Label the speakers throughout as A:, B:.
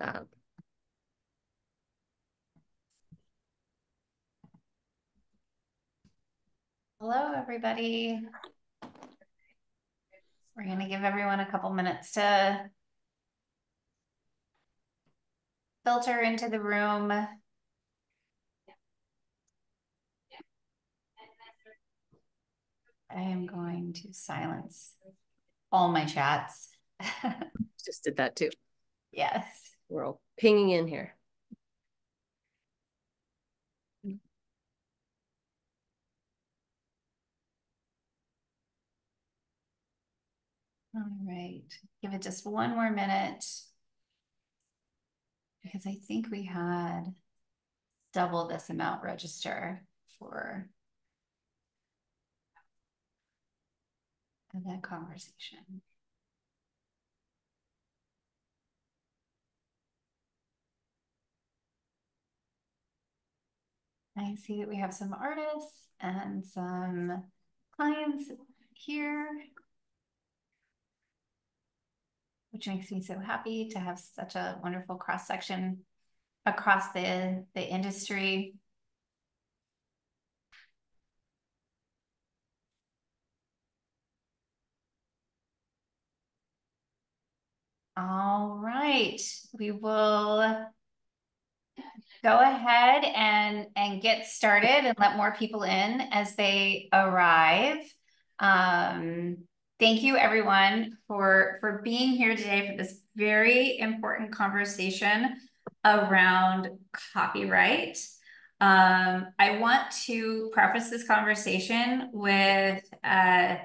A: that.
B: Hello, everybody. We're going to give everyone a couple minutes to filter into the room. I am going to silence all my chats.
A: Just did that too.
B: Yes.
A: We're all pinging in here.
B: All right, give it just one more minute. Because I think we had double this amount register for that conversation. I see that we have some artists and some clients here, which makes me so happy to have such a wonderful cross section across the, the industry. All right, we will go ahead and, and get started and let more people in as they arrive. Um, thank you everyone for, for being here today for this very important conversation around copyright. Um, I want to preface this conversation with uh,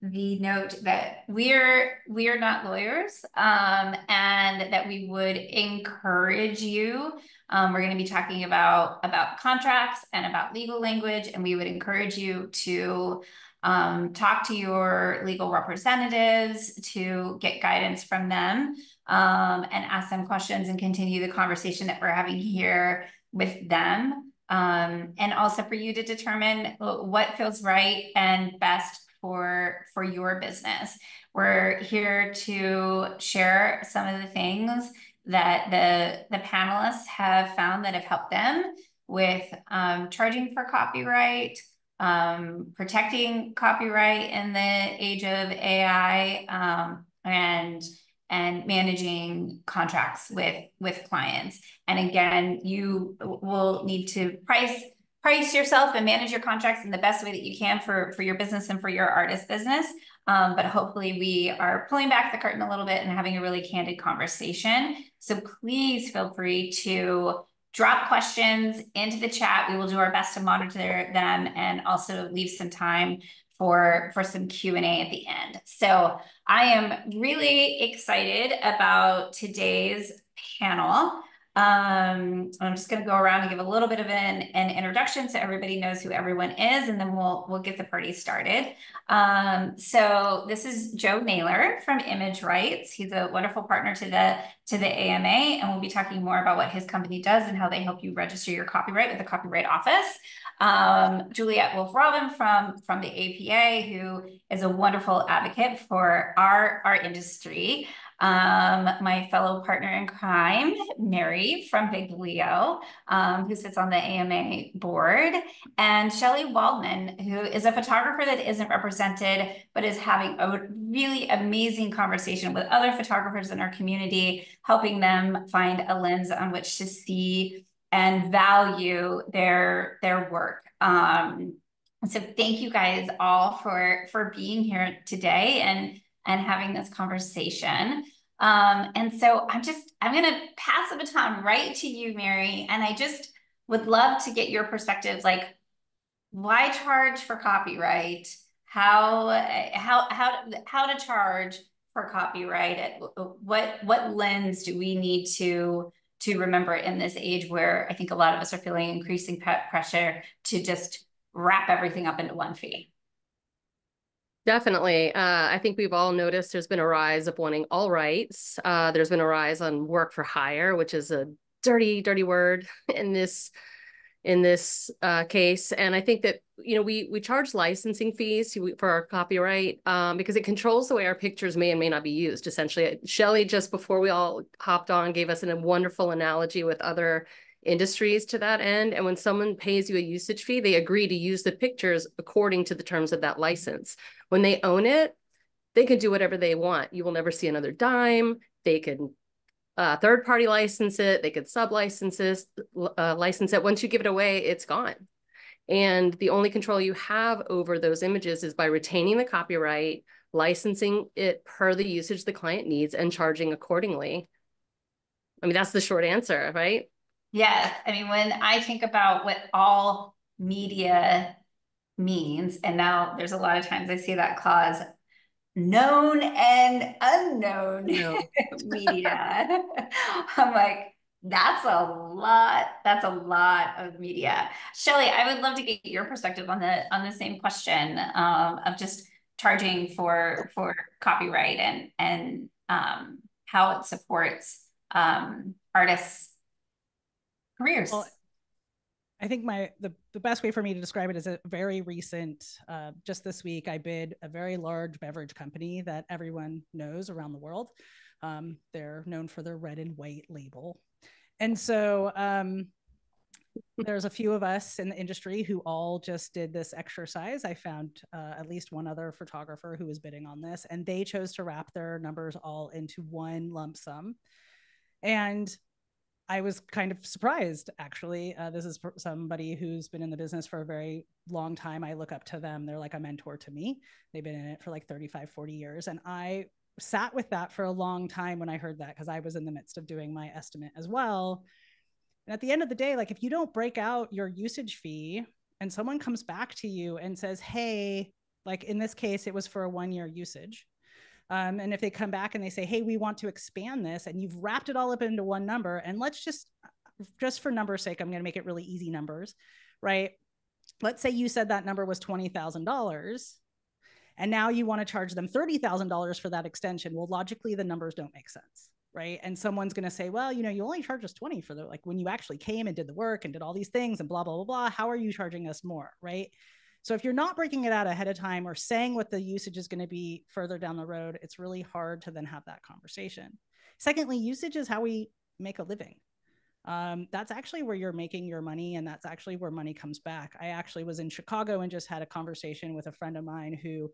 B: the note that we're we're not lawyers um, and that we would encourage you um, we're going to be talking about about contracts and about legal language and we would encourage you to um, talk to your legal representatives to get guidance from them um, and ask them questions and continue the conversation that we're having here with them um, and also for you to determine what feels right and best for for your business. We're here to share some of the things that the the panelists have found that have helped them with um, charging for copyright, um, protecting copyright in the age of AI, um, and and managing contracts with with clients. And again, you will need to price price yourself and manage your contracts in the best way that you can for, for your business and for your artist business. Um, but hopefully we are pulling back the curtain a little bit and having a really candid conversation. So please feel free to drop questions into the chat. We will do our best to monitor them and also leave some time for, for some Q&A at the end. So I am really excited about today's panel. Um, I'm just going to go around and give a little bit of an, an introduction so everybody knows who everyone is, and then we'll we'll get the party started. Um, so this is Joe Naylor from ImageRights. He's a wonderful partner to the to the AMA, and we'll be talking more about what his company does and how they help you register your copyright with the Copyright Office. Um, Juliette Wolf-Robin from from the APA, who is a wonderful advocate for our our industry um, my fellow partner in crime, Mary from Big Leo, um, who sits on the AMA board, and Shelly Waldman, who is a photographer that isn't represented, but is having a really amazing conversation with other photographers in our community, helping them find a lens on which to see and value their, their work. Um, so thank you guys all for, for being here today and and having this conversation. Um, and so I'm just, I'm going to pass the baton right to you, Mary. And I just would love to get your perspectives, like why charge for copyright? How, how, how, how to charge for copyright? What, what lens do we need to, to remember in this age where I think a lot of us are feeling increasing pressure to just wrap everything up into one fee?
A: Definitely. Uh, I think we've all noticed there's been a rise of wanting all rights. Uh, there's been a rise on work for hire, which is a dirty, dirty word in this in this uh, case. And I think that, you know, we we charge licensing fees for our copyright um, because it controls the way our pictures may and may not be used, essentially. Shelly, just before we all hopped on, gave us a wonderful analogy with other industries to that end. And when someone pays you a usage fee, they agree to use the pictures according to the terms of that license. When they own it, they can do whatever they want. You will never see another dime. They can uh, third party license it. They could sub licenses, uh, license it. Once you give it away, it's gone. And the only control you have over those images is by retaining the copyright, licensing it per the usage the client needs, and charging accordingly. I mean, that's the short answer, right?
B: Yes. I mean, when I think about what all media means, and now there's a lot of times I see that clause known and unknown no. media. I'm like, that's a lot. That's a lot of media. Shelly, I would love to get your perspective on the on the same question um, of just charging for for copyright and and um, how it supports um, artists' careers. Well,
C: I think my the, the best way for me to describe it is a very recent. Uh, just this week, I bid a very large beverage company that everyone knows around the world. Um, they're known for their red and white label, and so um, there's a few of us in the industry who all just did this exercise. I found uh, at least one other photographer who was bidding on this, and they chose to wrap their numbers all into one lump sum. And I was kind of surprised, actually. Uh, this is somebody who's been in the business for a very long time. I look up to them. They're like a mentor to me. They've been in it for like 35, 40 years. And I sat with that for a long time when I heard that because I was in the midst of doing my estimate as well. And at the end of the day, like if you don't break out your usage fee and someone comes back to you and says, hey, like in this case, it was for a one year usage um, and if they come back and they say, hey, we want to expand this, and you've wrapped it all up into one number, and let's just, just for number's sake, I'm going to make it really easy numbers, right? Let's say you said that number was $20,000 and now you want to charge them $30,000 for that extension. Well, logically, the numbers don't make sense. Right. And someone's going to say, well, you know, you only charge us 20 for the, like when you actually came and did the work and did all these things and blah, blah, blah, blah. How are you charging us more? Right. So if you're not breaking it out ahead of time or saying what the usage is going to be further down the road, it's really hard to then have that conversation. Secondly, usage is how we make a living. Um, that's actually where you're making your money, and that's actually where money comes back. I actually was in Chicago and just had a conversation with a friend of mine who,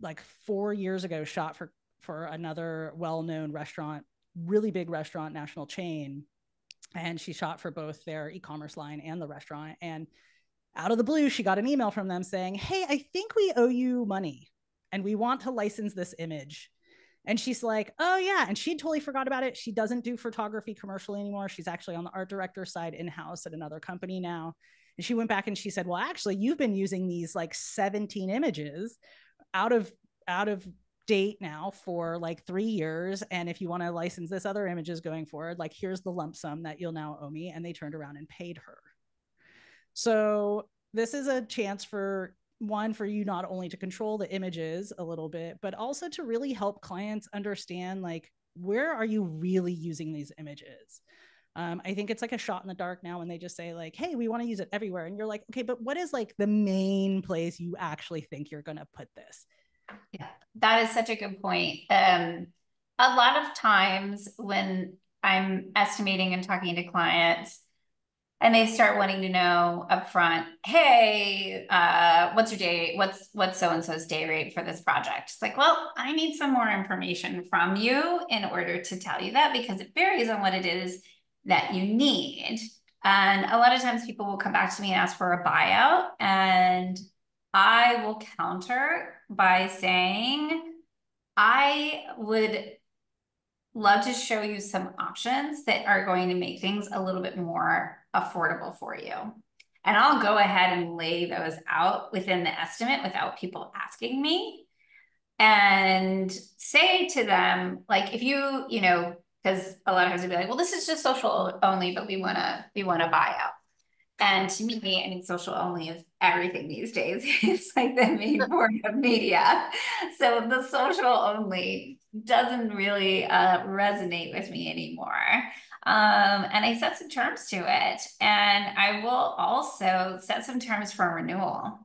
C: like four years ago, shot for for another well-known restaurant, really big restaurant, national chain, and she shot for both their e-commerce line and the restaurant. And out of the blue, she got an email from them saying, Hey, I think we owe you money and we want to license this image. And she's like, Oh, yeah. And she totally forgot about it. She doesn't do photography commercially anymore. She's actually on the art director side in house at another company now. And she went back and she said, Well, actually, you've been using these like 17 images out of, out of, date now for like three years and if you want to license this other images going forward like here's the lump sum that you'll now owe me and they turned around and paid her so this is a chance for one for you not only to control the images a little bit, but also to really help clients understand like where are you really using these images. Um, I think it's like a shot in the dark now when they just say like, "Hey, we want to use it everywhere," and you're like, "Okay, but what is like the main place you actually think you're going to put this?"
B: Yeah, that is such a good point. Um, a lot of times when I'm estimating and talking to clients, and they start wanting to know upfront, hey, uh, what's your day? What's what's so and so's day rate for this project? It's like, well, I need some more information from you in order to tell you that because it varies on what it is that you need. And a lot of times people will come back to me and ask for a buyout, and I will counter by saying, I would love to show you some options that are going to make things a little bit more affordable for you. And I'll go ahead and lay those out within the estimate without people asking me and say to them, like, if you, you know, because a lot of times they'd be like, well, this is just social only, but we want to, we want to buy out. And to me, I mean, social only is everything these days. it's like the main form of media. So the social only doesn't really uh, resonate with me anymore. Um, and I set some terms to it. And I will also set some terms for renewal.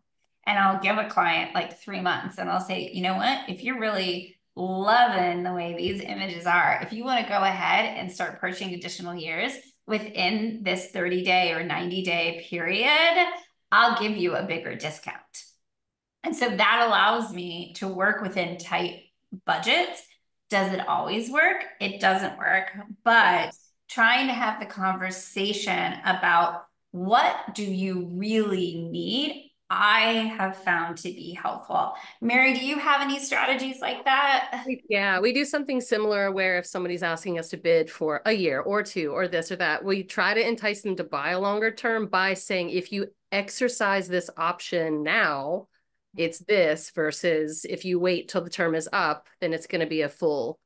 B: And I'll give a client like three months and I'll say, you know what? If you're really loving the way these images are, if you want to go ahead and start purchasing additional years within this 30 day or 90 day period, I'll give you a bigger discount. And so that allows me to work within tight budgets. Does it always work? It doesn't work, but trying to have the conversation about what do you really need I have found to be helpful. Mary, do you have any strategies like that?
A: Yeah, we do something similar where if somebody's asking us to bid for a year or two or this or that, we try to entice them to buy a longer term by saying if you exercise this option now, it's this versus if you wait till the term is up, then it's going to be a full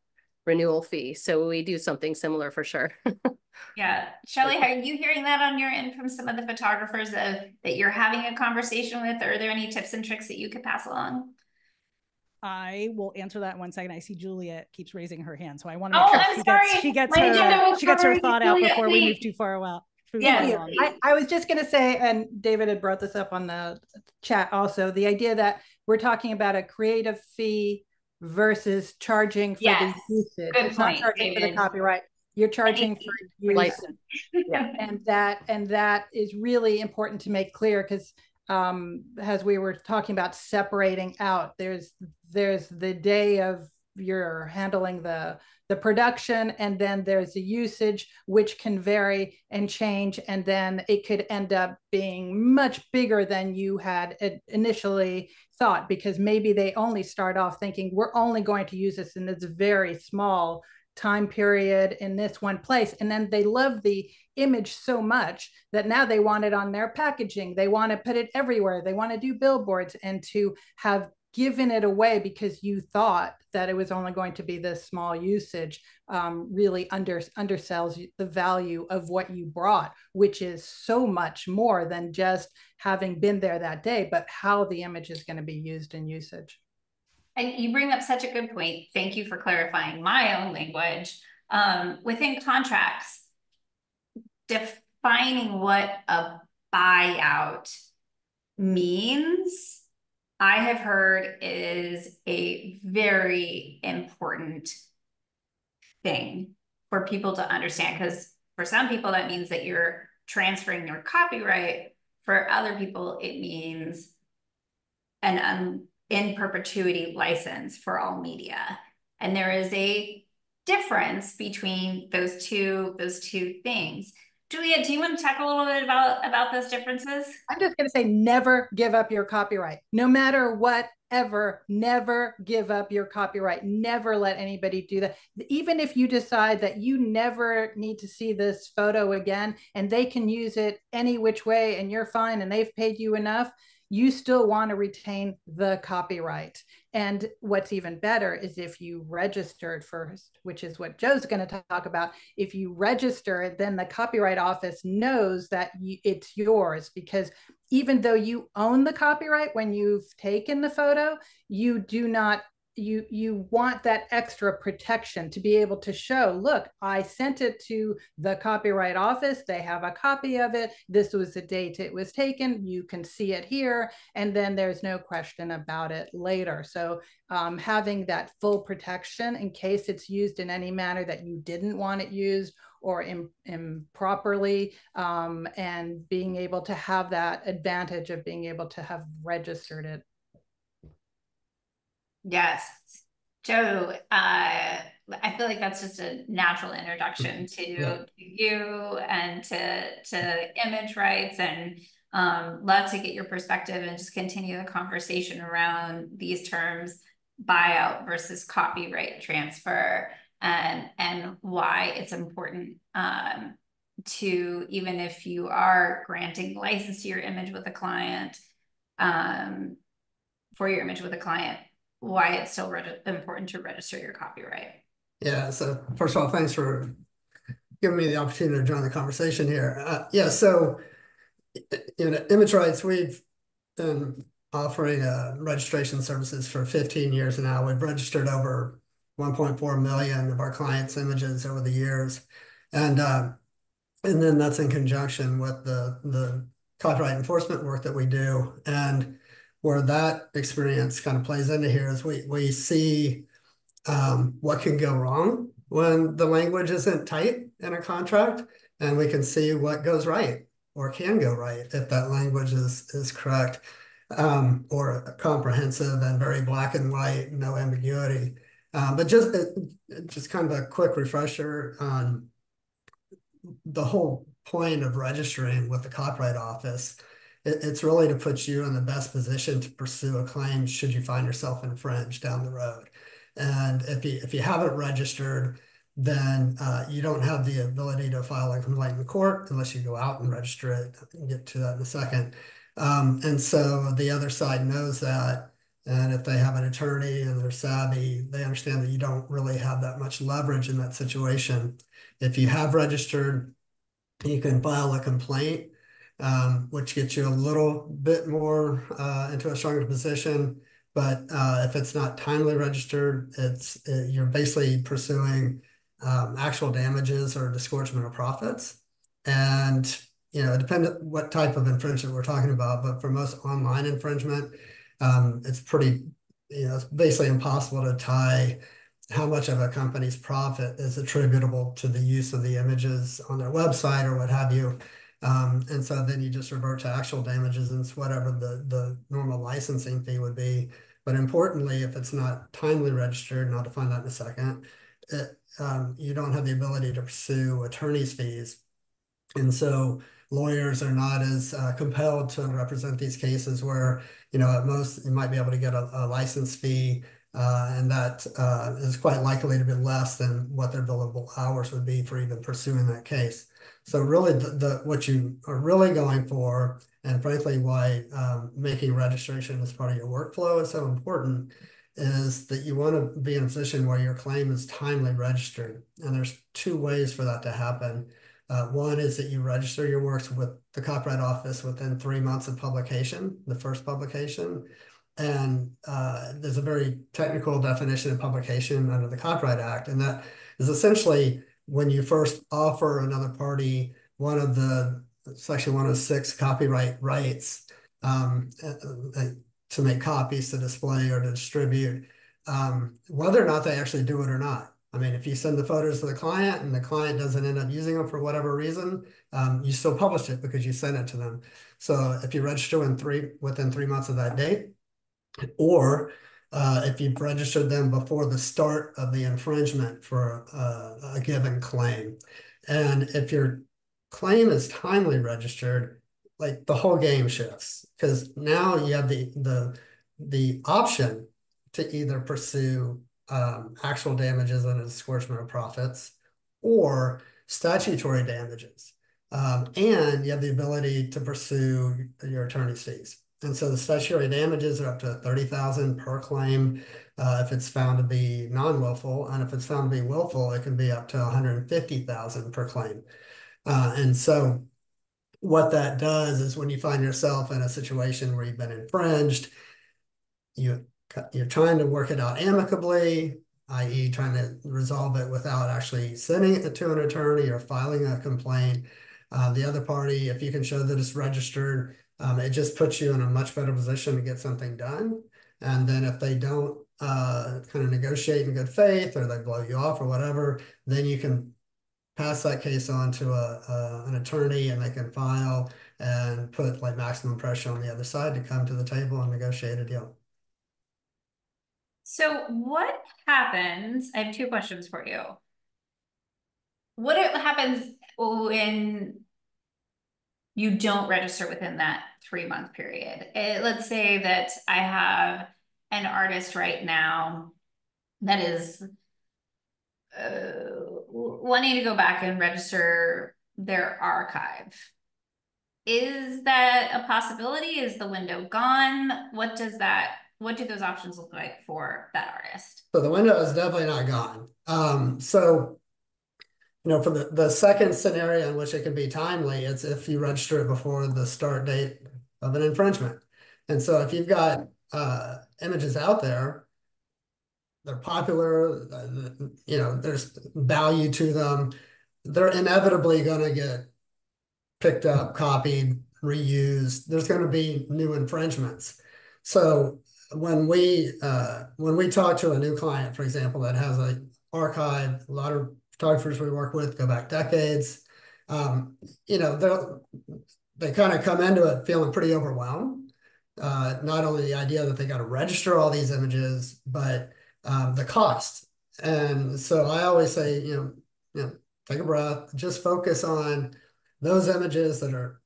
A: renewal fee. So we do something similar for sure.
B: yeah. Shelly, are you hearing that on your end from some of the photographers that, that you're having a conversation with? Or are there any tips and tricks that you could pass along?
C: I will answer that in one second. I see Juliette keeps raising her hand, so I want to
B: make oh, sure I'm
C: she gets she gets her she gets her thought out before please. we move too far out.
D: Yeah, I, I was just going to say, and David had brought this up on the chat also, the idea that we're talking about a creative fee versus charging for yes. the usage. Good it's point, not charging David. for the copyright. You're charging for use. yeah. And that and that is really important to make clear because um, as we were talking about separating out, there's there's the day of you're handling the the production and then there's the usage which can vary and change and then it could end up being much bigger than you had initially thought because maybe they only start off thinking we're only going to use this in this very small time period in this one place and then they love the image so much that now they want it on their packaging. They want to put it everywhere. They want to do billboards and to have given it away because you thought that it was only going to be this small usage um, really under undersells the value of what you brought which is so much more than just having been there that day but how the image is going to be used in usage.
B: And you bring up such a good point. Thank you for clarifying my own language. Um, within contracts defining what a buyout means I have heard is a very important thing for people to understand because for some people that means that you're transferring your copyright. For other people it means an um, in perpetuity license for all media. And there is a difference between those two those two things Julia, do you want to talk a little bit about about those differences?
D: I'm just going to say never give up your copyright. No matter what ever never give up your copyright never let anybody do that even if you decide that you never need to see this photo again and they can use it any which way and you're fine and they've paid you enough you still want to retain the copyright. And what's even better is if you registered first, which is what Joe's going to talk about. If you register, then the Copyright Office knows that it's yours because even though you own the copyright when you've taken the photo, you do not you you want that extra protection to be able to show look i sent it to the copyright office. They have a copy of it. This was the date it was taken. You can see it here. And then there's no question about it later. So um, having that full protection in case it's used in any manner that you didn't want it used or Im- improperly um, and being able to have that advantage of being able to have registered it
B: Yes. Joe, uh, I feel like that's just a natural introduction to yeah. you and to to ImageRights and um, love to get your perspective and just continue the conversation around these terms buyout versus copyright transfer and and why it's important um, to even if you are granting license to your image with a client um, for your image with a client why it's still important to register your copyright.
E: Yeah. So first of all, thanks for giving me the opportunity to join the conversation here. Uh, yeah. So, you know, ImageRights, we've been offering uh, registration services for 15 years now. We've registered over 1.4 million of our clients' images over the years. And uh, and then that's in conjunction with the the copyright enforcement work that we do. And where that experience kind of plays into here is we we see um, what can go wrong when the language isn't tight in a contract, and we can see what goes right or can go right if that language is is correct um, or comprehensive and very black and white, no ambiguity. Um, but just just kind of a quick refresher on the whole point of registering with the Copyright Office. It, it's really to put you in the best position to pursue a claim should you find yourself infringed down the road. And if you if you haven't registered, then uh, you don't have the ability to file a complaint in the court unless you go out and register it. I'll get to that in a second. Um, and so the other side knows that. And if they have an attorney and they're savvy, they understand that you don't really have that much leverage in that situation. If you have registered, you can file a complaint, um, which gets you a little bit more uh, into a stronger position. But uh, if it's not timely registered, it's it, you're basically pursuing um, actual damages or disgorgement of profits. And you know, it depends on what type of infringement we're talking about. But for most online infringement, um, it's pretty, you know, it's basically impossible to tie how much of a company's profit is attributable to the use of the images on their website or what have you. Um, and so then you just revert to actual damages and it's whatever the, the normal licensing fee would be. But importantly, if it's not timely registered, and I'll define that in a second, it, um, you don't have the ability to pursue attorney's fees. And so lawyers are not as uh, compelled to represent these cases where, you know, at most you might be able to get a, a license fee uh, and that uh, is quite likely to be less than what their billable hours would be for even pursuing that case. So really, the, the what you are really going for, and frankly, why um, making registration as part of your workflow is so important, is that you want to be in a position where your claim is timely registered. And there's two ways for that to happen. Uh, one is that you register your works with the Copyright Office within three months of publication, the first publication. And uh, there's a very technical definition of publication under the Copyright Act. And that is essentially when you first offer another party one of the Section 106 copyright rights um, uh, uh, to make copies to display or to distribute, um, whether or not they actually do it or not. I mean, if you send the photos to the client and the client doesn't end up using them for whatever reason, um, you still publish it because you sent it to them. So if you register in three within three months of that date, or if you've registered them before the start of the infringement for uh, a given claim. And if your claim is timely registered, like the whole game shifts because now you have the the the option to either pursue um, actual damages and disgorgement of profits or statutory damages. Um, and you have the ability to pursue your attorney's fees. And so the statutory damages are up to 30,000 per claim uh, if it's found to be non-willful. And if it's found to be willful, it can be up to 150,000 per claim. Uh, and so what that does is when you find yourself in a situation where you've been infringed, you, you're trying to work it out amicably, i.e. trying to resolve it without actually sending it to an attorney or filing a complaint. Uh, the other party, if you can show that it's registered, um, it just puts you in a much better position to get something done. And then if they don't uh, kind of negotiate in good faith or they blow you off or whatever, then you can pass that case on to a, a, an attorney and they can file and put like maximum pressure on the other side to come to the table and negotiate a deal.
B: So what happens? I have two questions for you. What happens when you don't register within that three month period. It, let's say that I have an artist right now that is uh, wanting to go back and register their archive. Is that a possibility? Is the window gone? What does that, what do those options look like for that artist?
E: So the window is definitely not gone. Um, so you know, for the, the second scenario in which it can be timely, it's if you register it before the start date of an infringement. And so if you've got uh, images out there, they're popular, you know, there's value to them. they're inevitably going to get picked up, copied, reused. There's going to be new infringements. So when we uh, when we talk to a new client, for example, that has a archive, a lot of photographers we work with go back decades. Um, you know, they they kind of come into it feeling pretty overwhelmed. Uh, not only the idea that they got to register all these images, but um, the cost. And so I always say, you know, you know, take a breath, just focus on those images that are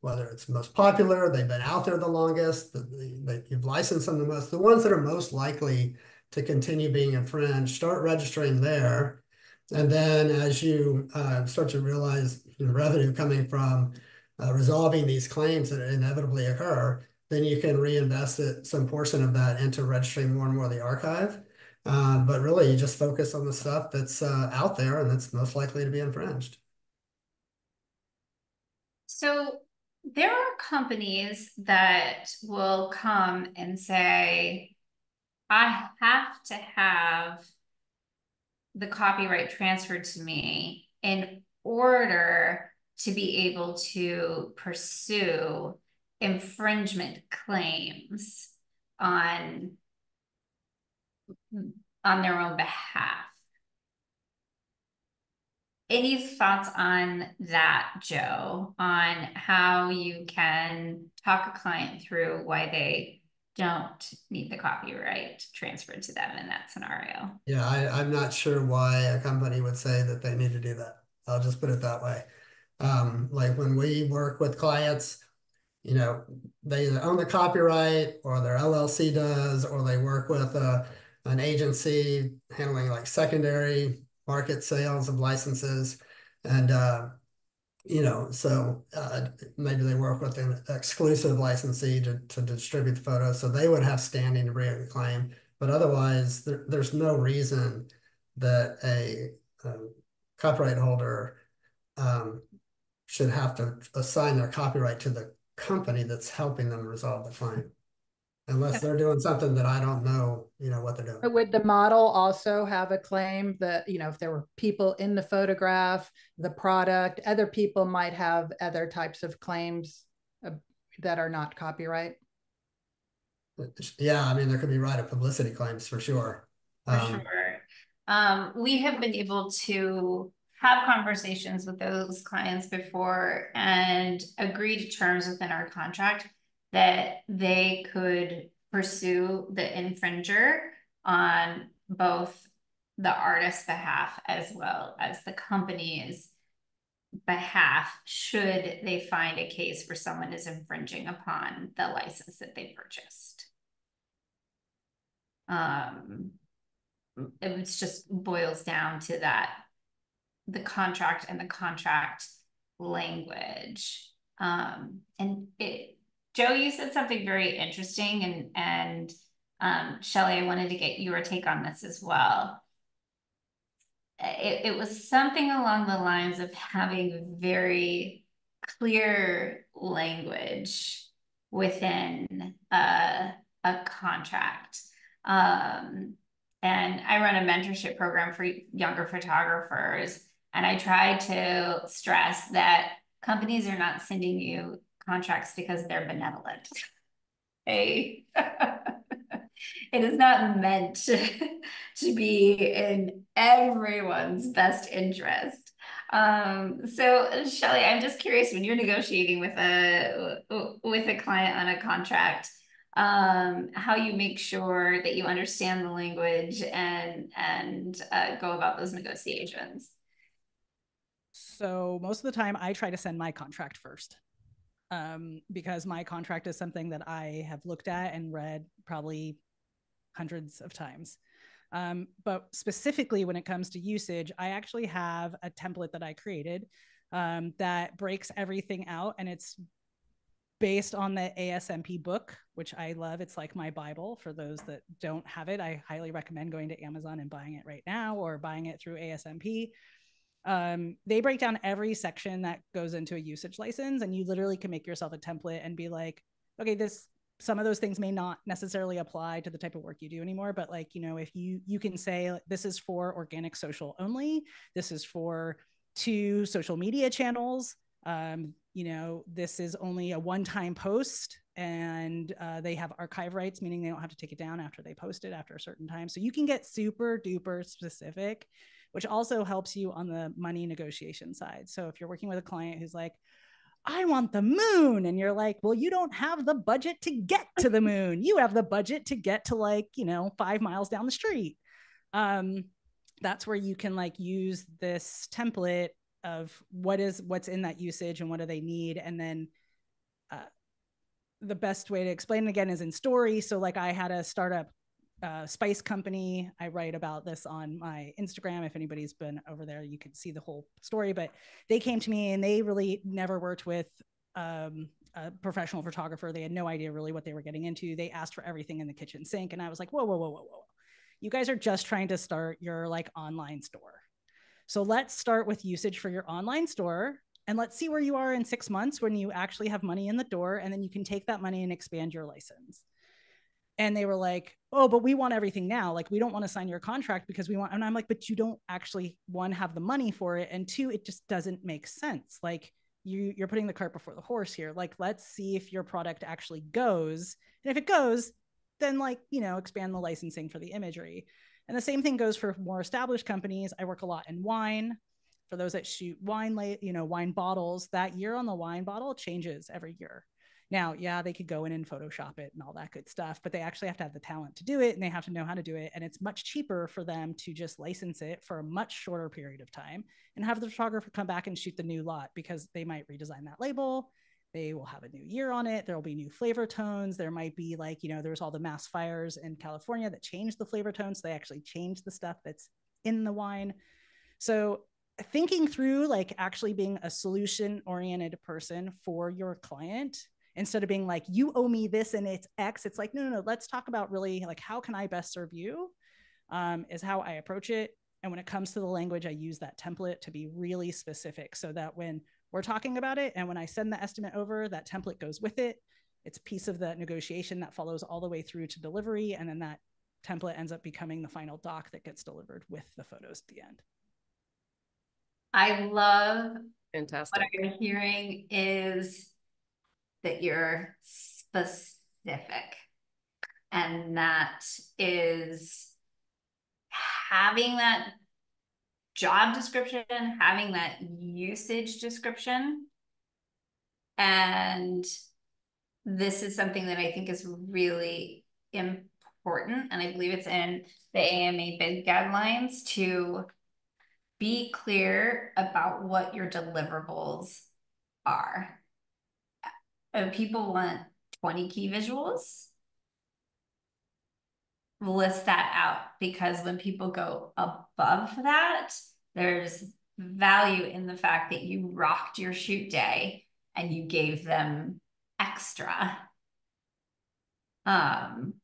E: whether it's most popular, they've been out there the longest, that you've licensed them the most, the ones that are most likely to continue being infringed, start registering there. And then as you uh, start to realize revenue coming from uh, resolving these claims that inevitably occur, then you can reinvest some portion of that into registering more and more of the archive. Uh, but really, you just focus on the stuff that's uh, out there and that's most likely to be infringed.
B: So there are companies that will come and say, I have to have the copyright transferred to me in order to be able to pursue infringement claims on on their own behalf. Any thoughts on that, Joe, on how you can talk a client through why they don't need the copyright transferred to them in that scenario?
E: Yeah, I, I'm not sure why a company would say that they need to do that. I'll just put it that way. Um, like when we work with clients, you know, they either own the copyright or their LLC does, or they work with a, an agency handling like secondary market sales of licenses. And, uh, you know, so uh, maybe they work with an exclusive licensee to, to distribute the photos. So they would have standing to bring a claim. But otherwise, there, there's no reason that a, a copyright holder um, should have to assign their copyright to the company that's helping them resolve the claim unless they're doing something that I don't know, you know, what they're doing.
D: But would the model also have a claim that, you know, if there were people in the photograph, the product, other people might have other types of claims uh, that are not copyright?
E: Yeah, I mean, there could be right of publicity claims for sure.
B: For um, sure. Um, we have been able to have conversations with those clients before and agree to terms within our contract that they could pursue the infringer on both the artist's behalf as well as the company's behalf should they find a case where someone is infringing upon the license that they purchased. Um, it just boils down to that the contract and the contract language. Um, and it Joe, you said something very interesting, and and um, Shelly, I wanted to get your take on this as well. It, it was something along the lines of having very clear language within a, a contract. Um, and I run a mentorship program for younger photographers. And I try to stress that companies are not sending you contracts because they're benevolent. Hey, it is not meant to be in everyone's best interest. Um, so Shelly, I'm just curious when you're negotiating with a with a client on a contract, um, how you make sure that you understand the language and and uh, go about those negotiations.
C: So most of the time, I try to send my contract first um, because my contract is something that I have looked at and read probably hundreds of times. Um, but specifically when it comes to usage, I actually have a template that I created um, that breaks everything out and it's based on the ASMP book, which I love. It's like my Bible for those that don't have it. I highly recommend going to Amazon and buying it right now or buying it through ASMP um, they break down every section that goes into a usage license and you literally can make yourself a template and be like okay this some of those things may not necessarily apply to the type of work you do anymore but like you know if you you can say this is for organic social only this is for to social media channels. Um, you know, this is only a one-time post and uh, they have archive rights, meaning they don't have to take it down after they post it after a certain time. So you can get super duper specific, which also helps you on the money negotiation side. So if you're working with a client who's like, I want the moon. And you're like, well, you don't have the budget to get to the moon. You have the budget to get to like, you know, five miles down the street. Um, that's where you can like use this template of what is what's in that usage and what do they need. And then uh, the best way to explain it again is in story. So like I had a startup uh, spice company. I write about this on my Instagram. If anybody's been over there, you can see the whole story. But they came to me and they really never worked with um, a professional photographer. They had no idea really what they were getting into. They asked for everything in the kitchen sink, and I was like, whoa, whoa, whoa, whoa, whoa! You guys are just trying to start your like online store. So let's start with usage for your online store. And let's see where you are in six months when you actually have money in the door. And then you can take that money and expand your license and they were like oh but we want everything now. Like we don't want to sign your contract because we want and i'm like but you don't actually one have the money for it and two it just doesn't make sense. Like you you're putting the cart before the horse here. Like let's see if your product actually goes and if it goes then like you know expand the licensing for the imagery. And the same thing goes for more established companies. I work a lot in wine. For those that shoot wine you know wine bottles that year on the wine bottle changes every year now, yeah, they could go in and Photoshop it and all that good stuff, but they actually have to have the talent to do it and they have to know how to do it. And it's much cheaper for them to just license it for a much shorter period of time and have the photographer come back and shoot the new lot because they might redesign that label. They will have a new year on it. There will be new flavor tones. There might be like, you know, there's all the mass fires in California that changed the flavor tones. So they actually changed the stuff that's in the wine. So thinking through like actually being a solution oriented person for your client instead of being like you owe me this and it's x it's like no no no let's talk about really like how can i best serve you um, is how i approach it. And when it comes to the language i use that template to be really specific so that when we're talking about it and when i send the estimate over that template goes with it. It's a piece of the negotiation that follows all the way through to delivery and then that template ends up becoming the final doc that gets delivered with the photos at the end.
B: I love
A: fantastic.
B: what i'm hearing is that you're specific. And that is having that job description, having that usage description. And this is something that I think is really important. And I believe it's in the AMA bid guidelines to be clear about what your deliverables are and people want 20 key visuals, list that out because when people go above that, there's value in the fact that you rocked your shoot day and you gave them extra. Um,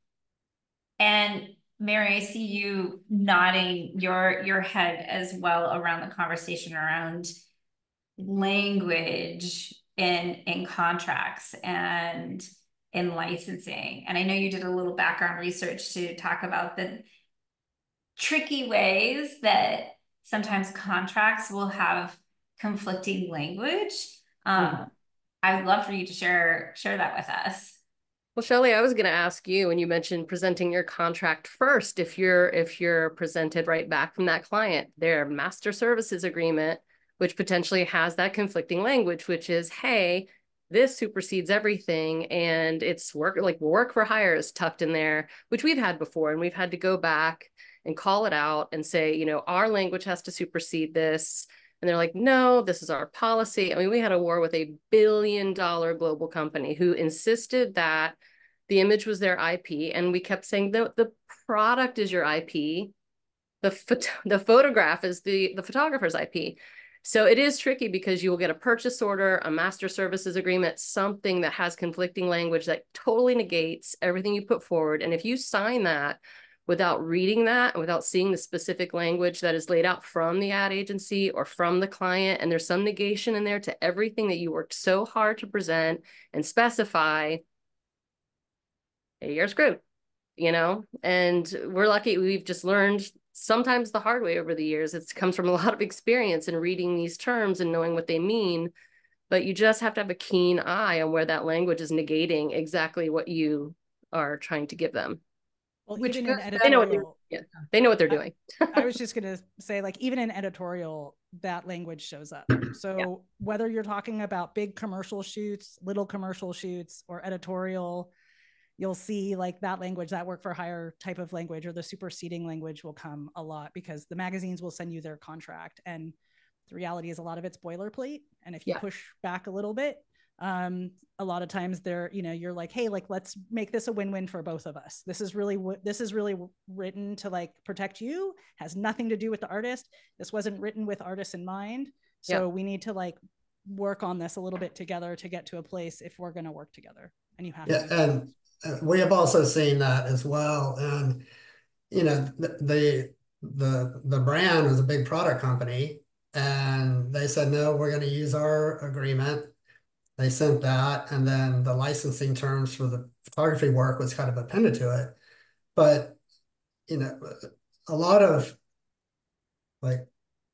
B: and Mary, I see you nodding your your head as well around the conversation around language in in contracts and in licensing. And I know you did a little background research to talk about the tricky ways that sometimes contracts will have conflicting language. Um, mm-hmm. I'd love for you to share share that with us.
A: Well, Shelly, I was going to ask you when you mentioned presenting your contract first, if you're if you're presented right back from that client, their master services agreement which potentially has that conflicting language, which is, hey, this supersedes everything and it's work like work for hire is tucked in there, which we've had before. And we've had to go back and call it out and say, you know, our language has to supersede this. And they're like, no, this is our policy. I mean, we had a war with a billion dollar global company who insisted that the image was their IP. And we kept saying the, the product is your IP. The, the photograph is the, the photographer's IP. So it is tricky because you will get a purchase order, a master services agreement, something that has conflicting language that totally negates everything you put forward. And if you sign that without reading that, without seeing the specific language that is laid out from the ad agency or from the client, and there's some negation in there to everything that you worked so hard to present and specify, you're screwed you know and we're lucky we've just learned sometimes the hard way over the years. It comes from a lot of experience in reading these terms and knowing what they mean. But you just have to have a keen eye on where that language is negating exactly what you are trying to give them.
C: Well, Which even in editorial,
A: they know what yeah, they know what they're doing.
C: I was just gonna say, like, even in editorial, that language shows up. So yeah. whether you're talking about big commercial shoots, little commercial shoots, or editorial, you'll see like that language, that work for hire type of language, or the superseding language will come a lot because the magazines will send you their contract and the reality is a lot of it's boilerplate. And if you yeah. push back a little bit um, a lot of times they're you know you're like hey like let's make this a win-win for both of us. This is really what this is really written to like protect you has nothing to do with the artist. This wasn't written with artists in mind. So yeah. we need to like work on this a little bit together to get to a place if we're going to work together. And you have
E: yeah, to. and we have also seen that as well and you know the, the the brand is a big product company and they said, no, we're going to use our agreement. They sent that, and then the licensing terms for the photography work was kind of appended to it. But, you know, a lot of like,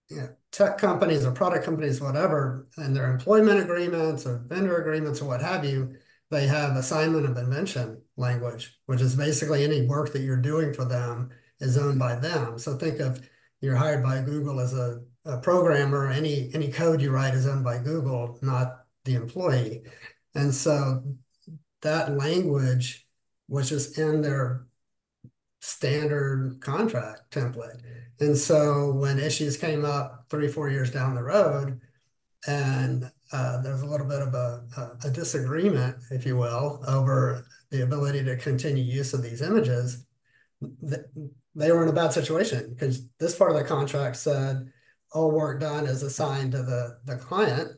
E: you know, tech companies or product companies, whatever, and their employment agreements or vendor agreements or what have you, they have assignment of invention language, which is basically any work that you're doing for them is owned by them. So think of you're hired by Google as a a programmer, any any code you write is owned by Google, not the employee. And so that language was just in their standard contract template. And so when issues came up three, four years down the road, and uh, there's a little bit of a, a, disagreement, if you will, over the ability to continue use of these images, th they were in a bad situation because this part of the contract said all work done is assigned to the, the client.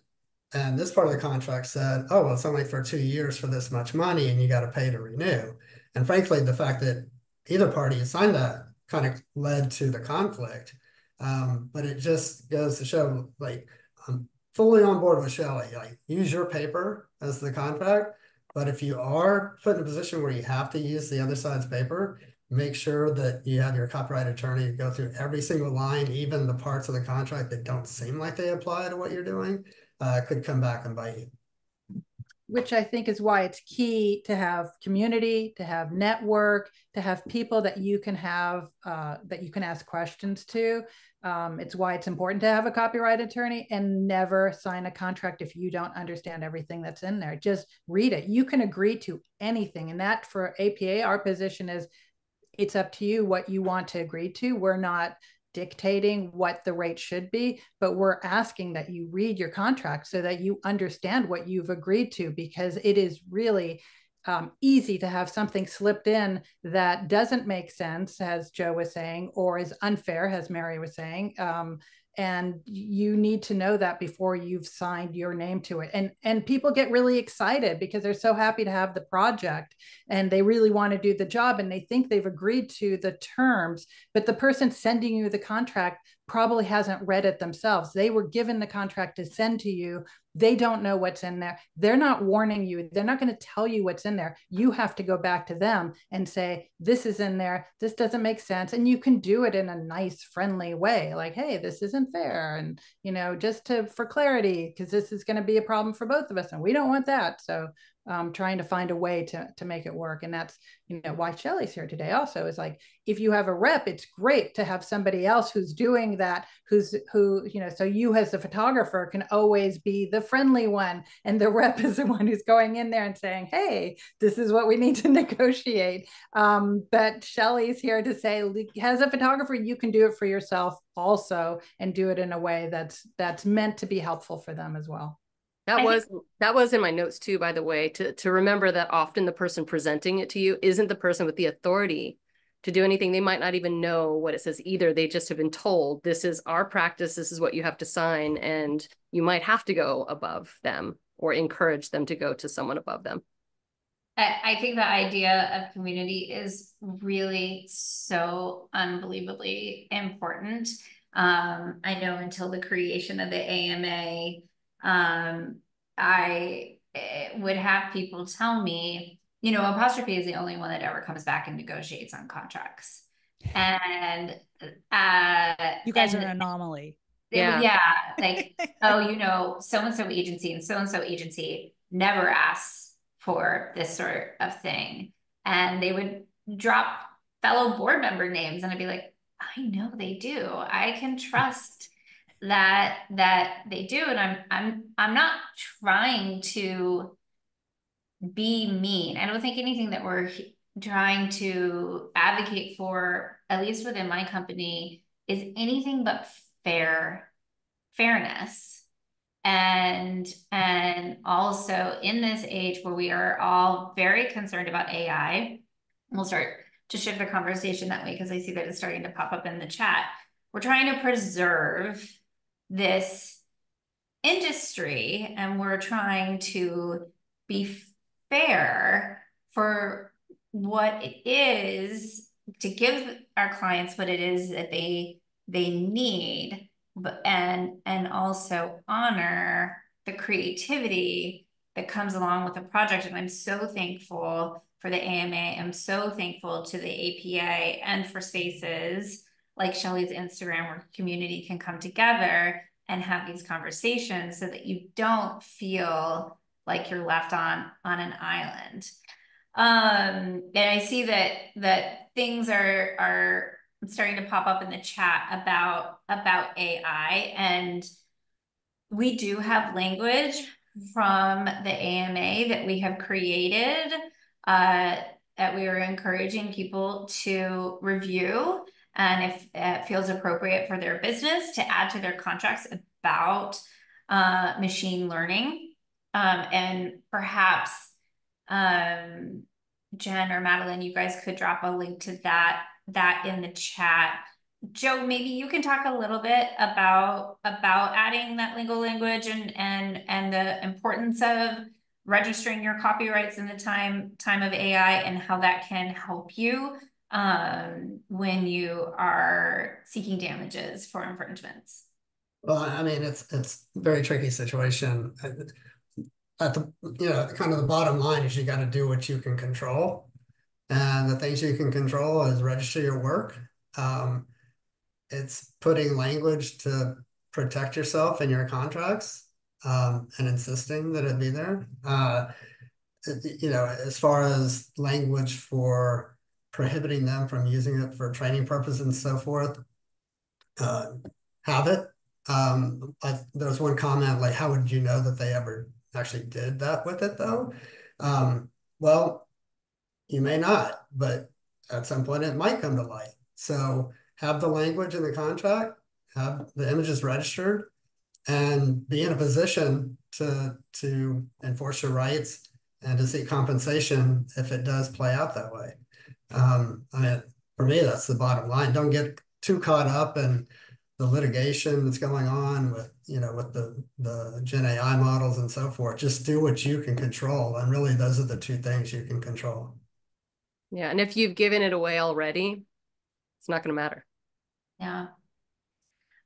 E: And this part of the contract said, oh, well, it's only for two years for this much money and you got to pay to renew. And frankly, the fact that either party signed that kind of led to the conflict. Um, but it just goes to show like I'm fully on board with Shelly. Like use your paper as the contract. But if you are put in a position where you have to use the other side's paper, make sure that you have your copyright attorney go through every single line, even the parts of the contract that don't seem like they apply to what you're doing, uh, could come back and bite you.
D: Which I think is why it's key to have community, to have network, to have people that you can have uh, that you can ask questions to. Um, it's why it's important to have a copyright attorney and never sign a contract if you don't understand everything that's in there. Just read it. You can agree to anything, and that for APA, our position is it's up to you what you want to agree to. We're not dictating what the rate should be, but we're asking that you read your contract so that you understand what you've agreed to, because it is really um, easy to have something slipped in that doesn't make sense, as Joe was saying, or is unfair, as Mary was saying. Um, and you need to know that before you've signed your name to it. And and people get really excited because they're so happy to have the project and they really want to do the job and they think they've agreed to the terms but the person sending you the contract probably hasn't read it themselves they were given the contract to send to you they don't know what's in there. They're not warning you. They're not going to tell you what's in there. You have to go back to them and say, This is in there. This doesn't make sense. And you can do it in a nice, friendly way like, Hey, this isn't fair. And, you know, just to for clarity, because this is going to be a problem for both of us. And we don't want that. So um, trying to find a way to, to make it work. And that's, you know, why Shelly's here today also is like, if you have a rep, it's great to have somebody else who's doing that, who's, who, you know, so you as the photographer can always be the friendly one. And the rep is the one who's going in there and saying, hey, this is what we need to negotiate. Um, but Shelly's here to say, as a photographer, you can do it for yourself also and do it in a way that's that's meant to be helpful for them as well.
A: That was that was in my notes too, by the way, to to remember that often the person presenting it to you isn't the person with the authority to do anything. They might not even know what it says either. They just have been told this is our practice, this is what you have to sign, and you might have to go above them or encourage them to go to someone above them.
B: I think the idea of community is really so unbelievably important. Um, I know until the creation of the AMA, um, I eh, would have people tell me, you know, apostrophe is the only one that ever comes back and negotiates on contracts. and uh
C: you guys
B: and
C: are an anomaly.
B: Yeah yeah. like oh you know so and so agency and so and so agency never asks for this sort of thing. And they would drop fellow board member names and i'd be like i know they do. I can trust that that they do. And i'm i'm i'm not trying to be mean. I don't think anything that we're trying to advocate for at least within my company is anything but fair fairness. And and also in this age where we are all very concerned about ai we'll start to shift the conversation that way because i see that it's starting to pop up in the chat. We're trying to preserve this industry and we're trying to be fair for what it is to give our clients what it is that they they need but and and also honor the creativity that comes along with the project. And i'm so thankful for the ama i'm so thankful to the apa and for spaces like shelly's instagram where community can come together and have these conversations so that you don't feel like you're left on on an island. Um and i see that that things are are starting to pop up in the chat about about ai and we do have language from the ama that we have created uh that we are encouraging people to review and if it feels appropriate for their business to add to their contracts about uh, machine learning um, and perhaps um, Jen or Madeline, you guys could drop a link to that that in the chat. Joe, maybe you can talk a little bit about about adding that legal language and and and the importance of registering your copyrights in the time time of AI and how that can help you um, when you are seeking damages for infringements.
E: Well, I mean, it's it's a very tricky situation. At the you know kind of the bottom line is you got to do what you can control. And the things you can control is register your work. Um, it's putting language to protect yourself in your contracts um, and insisting that it be there. Uh, you know as far as language for prohibiting them from using it for training purposes and so forth uh, have it um, I, there was one comment like how would you know that they ever actually did that with it though. Um, well, you may not, but at some point it might come to light. So have the language in the contract, have the images registered, and be in a position to to enforce your rights and to seek compensation if it does play out that way. Um, I mean, for me, that's the bottom line. Don't get too caught up in the litigation that's going on with you know with the the gen ai models and so forth. Just do what you can control and really those are the two things you can control.
A: Yeah and if you've given it away already it's not going to matter.
B: Yeah.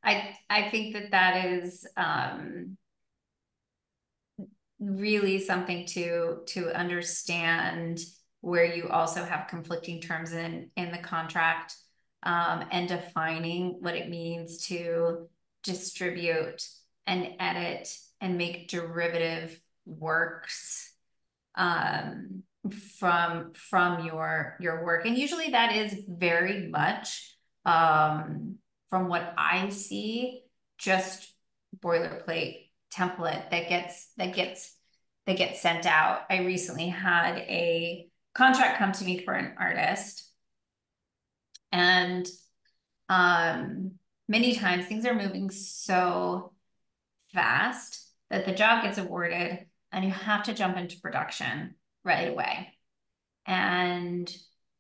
B: I i think that that is um really something to to understand where you also have conflicting terms in in the contract um, and defining what it means to distribute and edit and make derivative works um, from from your your work. And usually that is very much um, from what i see just boilerplate template that gets that gets that gets sent out. I recently had a contract come to me for an artist and um, many times things are moving so fast that the job gets awarded and you have to jump into production right away. And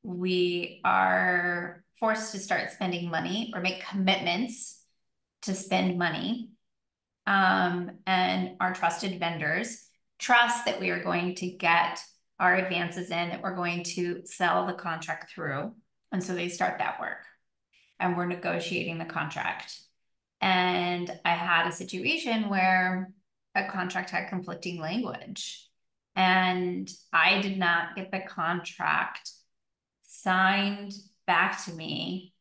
B: we are forced to start spending money or make commitments to spend money. Um, and our trusted vendors trust that we are going to get our advances in, that we're going to sell the contract through. And so they start that work and we're negotiating the contract. And I had a situation where a contract had conflicting language. And I did not get the contract signed back to me.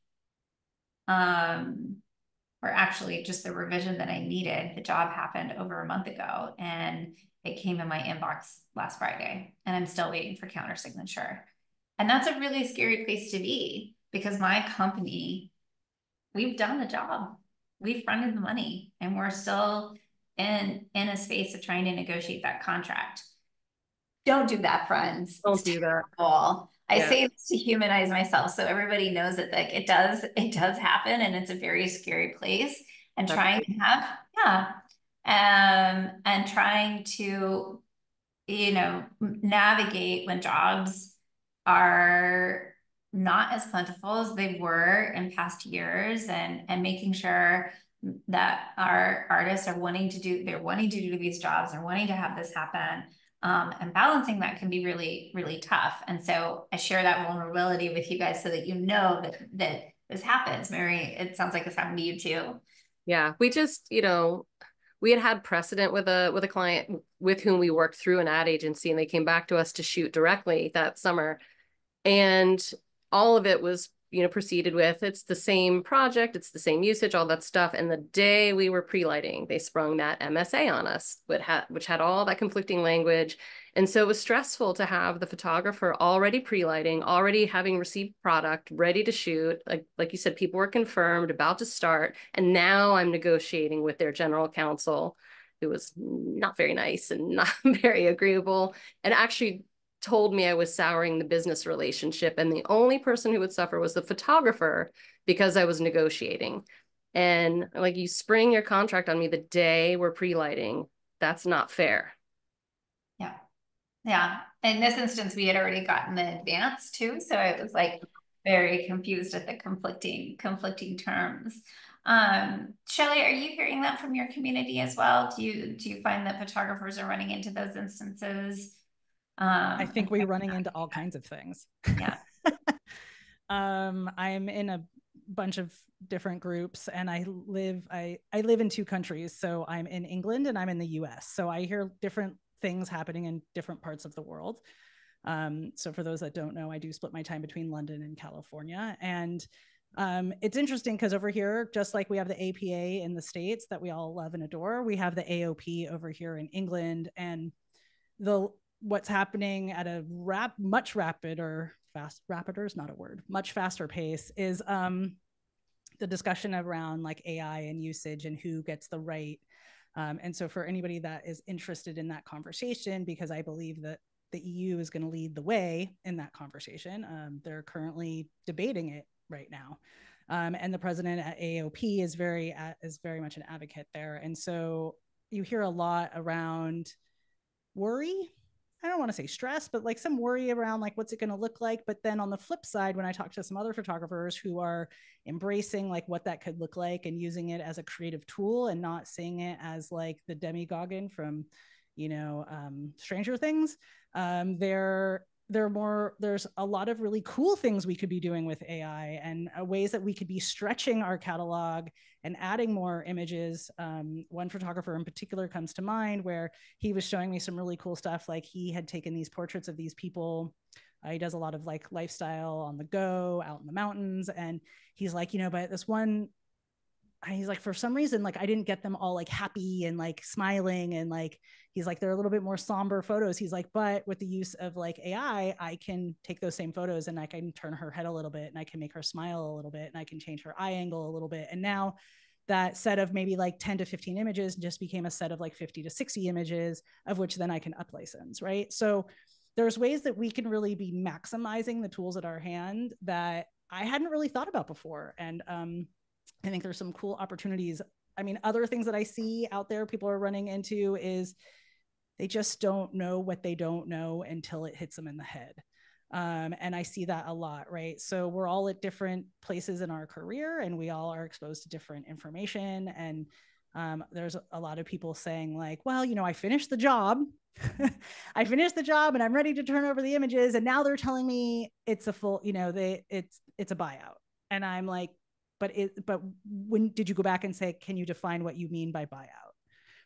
B: Um, or actually just the revision that I needed. The job happened over a month ago and it came in my inbox last Friday and I'm still waiting for counter signature. And that's a really scary place to be because my company, we've done the job. We've fronted the money and we're still in in a space of trying to negotiate that contract. Don't do that, friends.
A: Don't it's do that.
B: I yeah. say this to humanize myself so everybody knows that like it does it does happen and it's a very scary place and That's trying to have yeah um and trying to you know navigate when jobs are not as plentiful as they were in past years and and making sure that our artists are wanting to do they're wanting to do these jobs they're wanting to have this happen um, and balancing that can be really, really tough. And so I share that vulnerability with you guys so that you know that that this happens. Mary, it sounds like this happened to you too.
A: Yeah, we just, you know, we had had precedent with a with a client with whom we worked through an ad agency, and they came back to us to shoot directly that summer, and all of it was you know, proceeded with. It's the same project, it's the same usage, all that stuff. And the day we were pre-lighting, they sprung that MSA on us, which had, which had all that conflicting language. And so it was stressful to have the photographer already pre-lighting, already having received product, ready to shoot. Like, like you said, people were confirmed, about to start. And now I'm negotiating with their general counsel, who was not very nice and not very agreeable. And actually told me I was souring the business relationship. And the only person who would suffer was the photographer because I was negotiating. And like you spring your contract on me the day we're pre-lighting. That's not fair.
B: Yeah. Yeah. In this instance, we had already gotten the advance too. So I was like very confused at the conflicting, conflicting terms. Um, Shelly, are you hearing that from your community as well? Do you do you find that photographers are running into those instances?
C: Um, I think we're running into all kinds of things.
B: Yeah.
C: um, I'm in a bunch of different groups and I live I I live in two countries. So I'm in England and I'm in the US. So I hear different things happening in different parts of the world. Um, so for those that don't know, I do split my time between London and California. And um, it's interesting because over here, just like we have the APA in the States that we all love and adore, we have the AOP over here in England. And the what's happening at a rap much rapid or fast rapider is not a word much faster pace is um the discussion around like ai and usage and who gets the right um, and so for anybody that is interested in that conversation because i believe that the eu is going to lead the way in that conversation um, they're currently debating it right now. Um, and the president at aop is very is very much an advocate there. And so you hear a lot around worry I don't want to say stress, but like some worry around like what's it going to look like. But then on the flip side, when I talk to some other photographers who are embracing like what that could look like and using it as a creative tool and not seeing it as like the Demogorgon from, you know, um, Stranger Things, um, they're there are more there's a lot of really cool things we could be doing with ai and uh, ways that we could be stretching our catalog and adding more images. Um, one photographer in particular comes to mind where he was showing me some really cool stuff like he had taken these portraits of these people. Uh, he does a lot of like lifestyle on the go out in the mountains and he's like you know but this one he's like for some reason like i didn't get them all like happy and like smiling and like he's like they're a little bit more somber photos. He's like but with the use of like ai i can take those same photos and i can turn her head a little bit and i can make her smile a little bit and i can change her eye angle a little bit. And now that set of maybe like 10 to 15 images just became a set of like 50 to 60 images of which then i can up license right? So there's ways that we can really be maximizing the tools at our hand that i hadn't really thought about before. And um, I think there's some cool opportunities. I mean, other things that I see out there people are running into is they just don't know what they don't know until it hits them in the head. Um, and I see that a lot, right? So we're all at different places in our career and we all are exposed to different information. And um, there's a lot of people saying, like, well, you know, I finished the job. I finished the job and I'm ready to turn over the images. And now they're telling me it's a full, you know, they it's it's a buyout. And I'm like, but it but when did you go back and say can you define what you mean by buyout?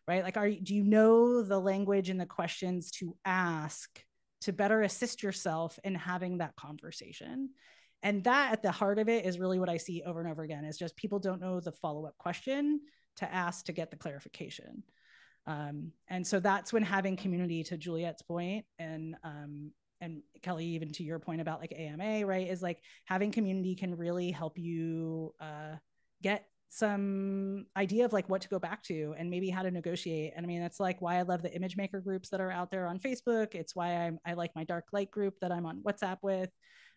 C: Right? Like are do you know the language and the questions to ask to better assist yourself in having that conversation? And that at the heart of it is really what I see over and over again is just people don't know the follow up question to ask to get the clarification. Um, and so that's when having community to Juliette's point and um, and Kelly, even to your point about like AMA, right, is like having community can really help you uh, get some idea of like what to go back to and maybe how to negotiate. And I mean, that's like why I love the image maker groups that are out there on Facebook. It's why I'm, I like my dark light group that I'm on WhatsApp with.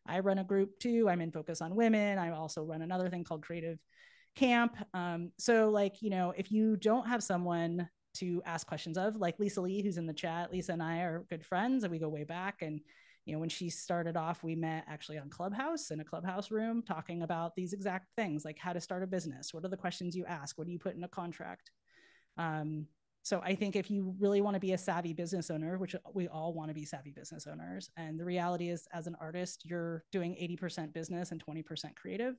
C: I run a group too. I'm in Focus on Women. I also run another thing called Creative Camp. Um, so, like, you know, if you don't have someone to ask questions of, like Lisa Lee, who's in the chat, Lisa and I are good friends and we go way back. And you know, when she started off, we met actually on Clubhouse in a Clubhouse room talking about these exact things, like how to start a business. What are the questions you ask? What do you put in a contract? Um, so I think if you really want to be a savvy business owner, which we all want to be savvy business owners, and the reality is, as an artist, you're doing 80% business and 20% creative.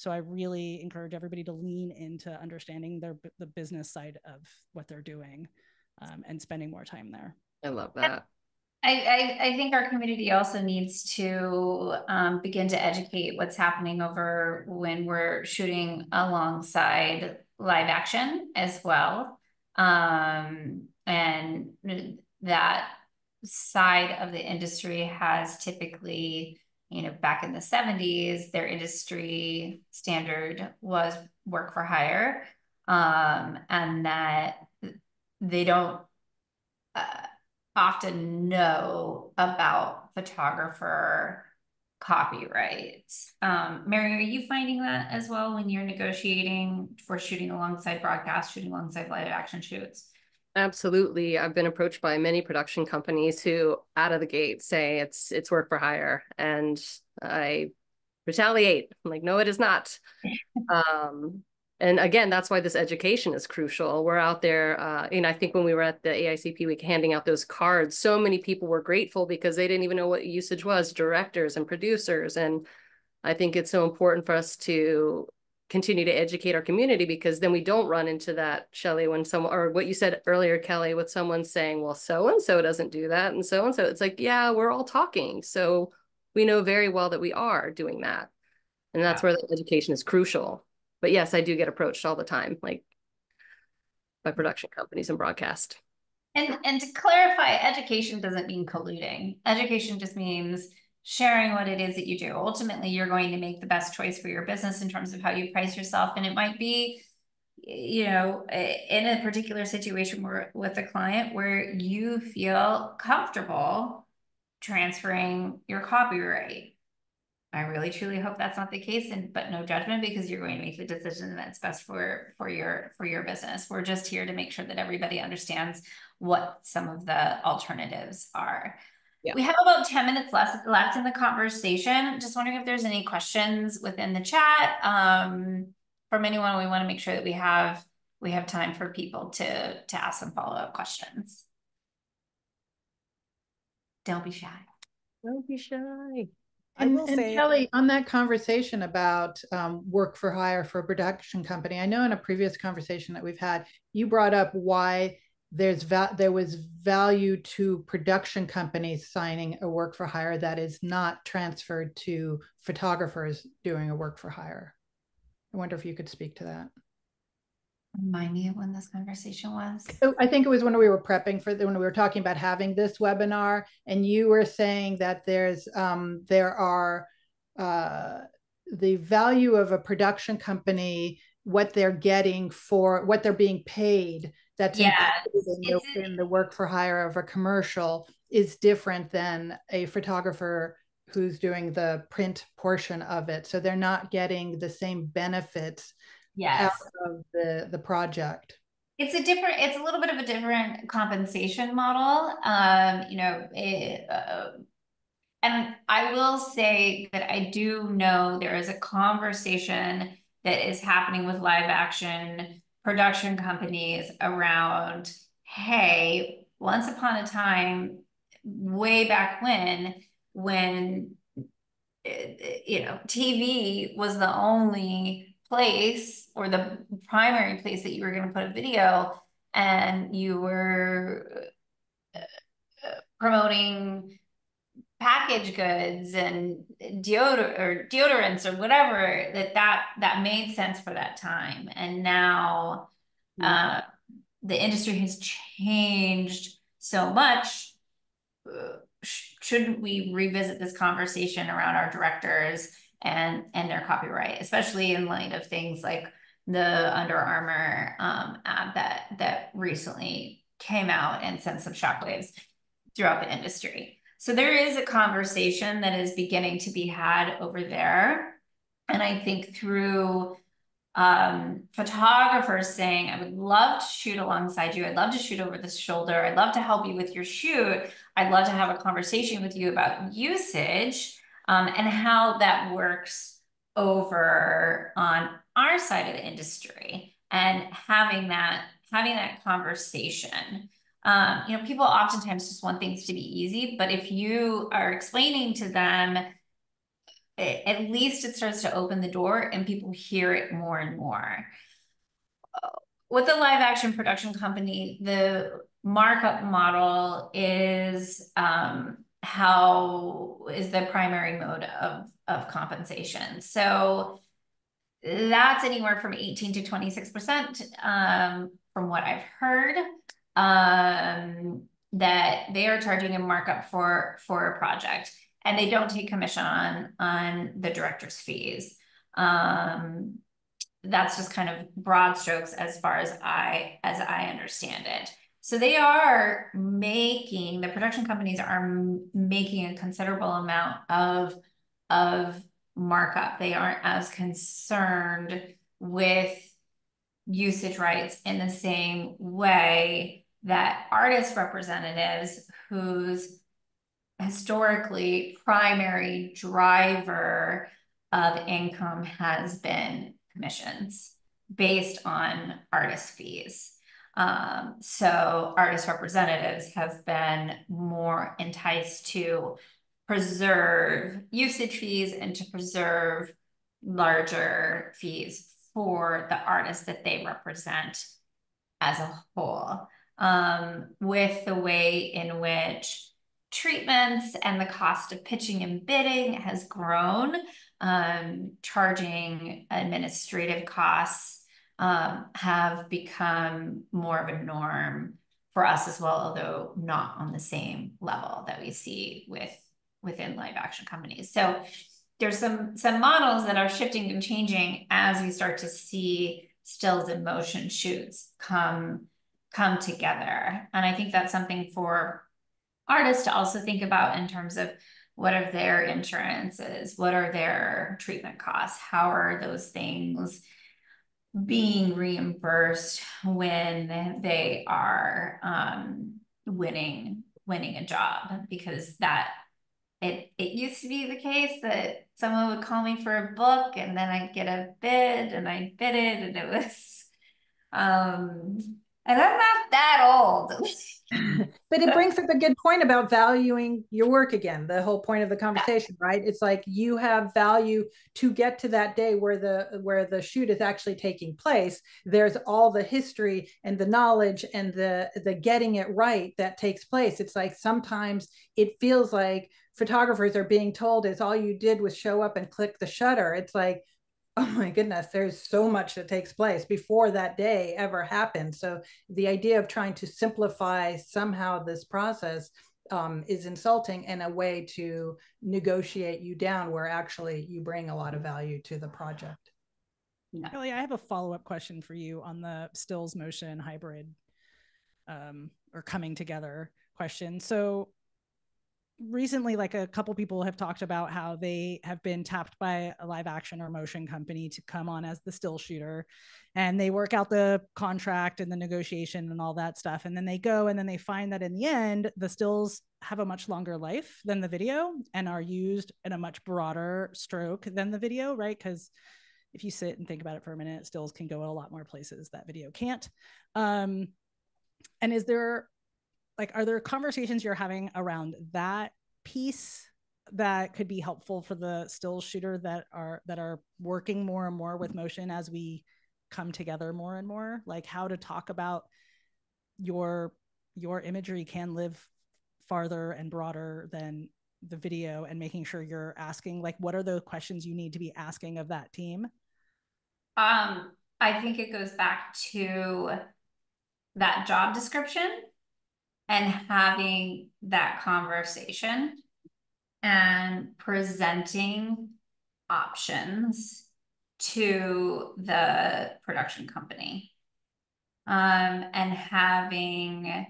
C: So I really encourage everybody to lean into understanding their the business side of what they're doing, um, and spending more time there.
A: I love that.
B: I, I, I think our community also needs to um, begin to educate what's happening over when we're shooting alongside live action as well. Um, and that side of the industry has typically, you know, back in the 70s, their industry standard was work for hire. Um, and that they don't. Uh, often know about photographer copyrights. Um, Mary, are you finding that as well when you're negotiating for shooting alongside broadcast, shooting alongside live action shoots?
A: Absolutely. I've been approached by many production companies who out of the gate say it's it's work for hire and I retaliate. I'm like, no, it is not. um, and again that's why this education is crucial we're out there uh, and i think when we were at the aicp week handing out those cards so many people were grateful because they didn't even know what usage was directors and producers and i think it's so important for us to continue to educate our community because then we don't run into that shelly when someone or what you said earlier kelly with someone saying well so and so doesn't do that and so and so it's like yeah we're all talking so we know very well that we are doing that and that's yeah. where the education is crucial but yes, I do get approached all the time, like by production companies and broadcast.
B: And and to clarify, education doesn't mean colluding. Education just means sharing what it is that you do. Ultimately, you're going to make the best choice for your business in terms of how you price yourself. And it might be, you know, in a particular situation where with a client where you feel comfortable transferring your copyright I really truly hope that's not the case and but no judgment because you're going to make the decision that's best for for your for your business. We're just here to make sure that everybody understands what some of the alternatives are. Yeah. We have about 10 minutes left left in the conversation. Just wondering if there's any questions within the chat um, from anyone. We want to make sure that we have we have time for people to to ask some follow-up questions. Don't be shy.
A: Don't be shy.
D: And, and say, Kelly, on that conversation about um, work for hire for a production company, I know in a previous conversation that we've had, you brought up why there's va- there was value to production companies signing a work for hire that is not transferred to photographers doing a work for hire. I wonder if you could speak to that.
B: Remind me of when this conversation was.
D: I think it was when we were prepping for the, when we were talking about having this webinar, and you were saying that there's um, there are uh, the value of a production company, what they're getting for what they're being paid. That's
B: yeah,
D: in the, in the work for hire of a commercial is different than a photographer who's doing the print portion of it. So they're not getting the same benefits
B: yes.
D: of the, the project?
B: It's a different, it's a little bit of a different compensation model. Um, you know, it, uh, and I will say that I do know there is a conversation that is happening with live action production companies around, hey, once upon a time, way back when, when eh, eh, you know, TV was the only place or the primary place that you were going to put a video and you were uh, promoting packaged goods and deodor or deodorants or whatever that that that made sense for that time. And now uh, the industry has changed so much uh, shouldn't we revisit this conversation around our directors and and their copyright especially in light of things like the Under Armour um, ad that that recently came out and sent some shockwaves throughout the industry so there is a conversation that is beginning to be had over there. And I think through um, photographers saying, I would love to shoot alongside you. I'd love to shoot over the shoulder. I'd love to help you with your shoot. I'd love to have a conversation with you about usage um, and how that works over on our side of the industry and having that having that conversation um, you know, people oftentimes just want things to be easy, but if you are explaining to them, it, at least it starts to open the door and people hear it more and more. With the live action production company, the markup model is um, how is the primary mode of, of compensation. So that's anywhere from 18 to 26% um, from what I've heard um, that they are charging a markup for for a project and they don't take commission on on the director's fees. Um, that's just kind of broad strokes as far as i as i understand it. So they are making the production companies are making a considerable amount of of markup. They aren't as concerned with usage rights in the same way that artist representatives whose historically primary driver of income has been commissions based on artist fees. Um, so artist representatives have been more enticed to preserve usage fees and to preserve larger fees for the artists that they represent as a whole um, with the way in which treatments and the cost of pitching and bidding has grown, um, charging administrative costs um, have become more of a norm for us as well, although not on the same level that we see with within live action companies. So there's some some models that are shifting and changing as we start to see stills and motion shoots come come together. And I think that's something for artists to also think about in terms of what are their insurances, what are their treatment costs, how are those things being reimbursed when they are um, winning winning a job because that it it used to be the case that someone would call me for a book and then I'd get a bid and I bid it and it was um and I'm not that old.
D: but it brings up a good point about valuing your work again. The whole point of the conversation, right? It's like you have value to get to that day where the where the shoot is actually taking place. There's all the history and the knowledge and the the getting it right that takes place. It's like sometimes it feels like photographers are being told is all you did was show up and click the shutter. It's like oh my goodness, there's so much that takes place before that day ever happened. So the idea of trying to simplify somehow this process um, is insulting and a way to negotiate you down where actually you bring a lot of value to the project.
C: Kelly, I have a follow-up question for you on the stills motion hybrid um, or coming together question. So recently like a couple people have talked about how they have been tapped by a live action or motion company to come on as the still shooter and they work out the contract and the negotiation and all that stuff and then they go and then they find that in the end the stills have a much longer life than the video and are used in a much broader stroke than the video right? Because if you sit and think about it for a minute stills can go a lot more places that video can't. Um, and is there like are there conversations you're having around that piece that could be helpful for the still shooter that are that are working more and more with motion as we come together more and more like how to talk about your your imagery can live farther and broader than the video and making sure you're asking like what are the questions you need to be asking of that team?
B: Um, I think it goes back to that job description and having that conversation and presenting options to the production company. Um, and having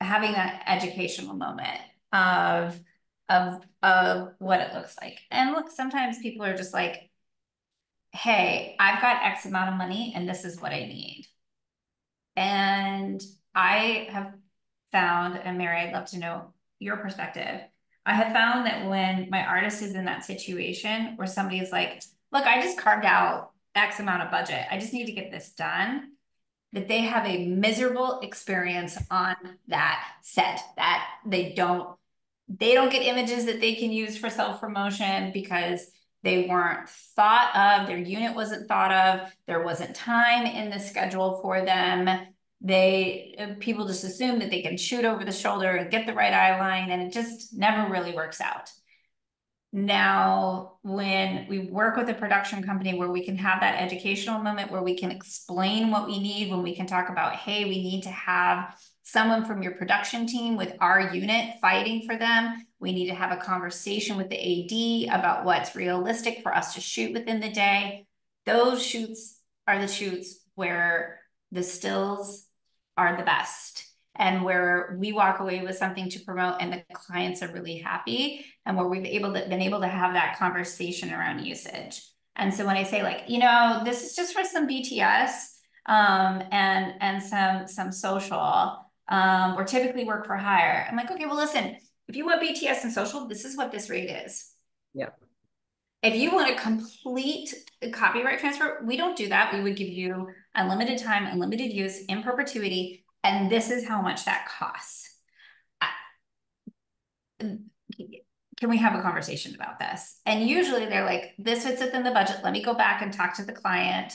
B: having an educational moment of of of what it looks like. And look sometimes people are just like hey i've got x amount of money and this is what i need. And i have found and mary i'd love to know your perspective I have found that when my artist is in that situation where somebody is like, look, I just carved out X amount of budget. I just need to get this done. That they have a miserable experience on that set that they don't they don't get images that they can use for self-promotion because they weren't thought of, their unit wasn't thought of, there wasn't time in the schedule for them they uh, people just assume that they can shoot over the shoulder and get the right eye line and it just never really works out. Now when we work with a production company where we can have that educational moment where we can explain what we need when we can talk about hey we need to have someone from your production team with our unit fighting for them. We need to have a conversation with the ad about what's realistic for us to shoot within the day. Those shoots are the shoots where the stills are the best and where we walk away with something to promote and the clients are really happy and where we've able to, been able to have that conversation around usage. And so when I say like, you know, this is just for some BTS um, and and some some social um, or typically work for hire. I'm like, okay, well, listen, if you want BTS and social, this is what this rate is.
A: Yeah.
B: If you want a complete copyright transfer, we don't do that. We would give you unlimited time, unlimited use in perpetuity, and this is how much that costs. Can we have a conversation about this? And usually they're like, this fits within the budget. Let me go back and talk to the client.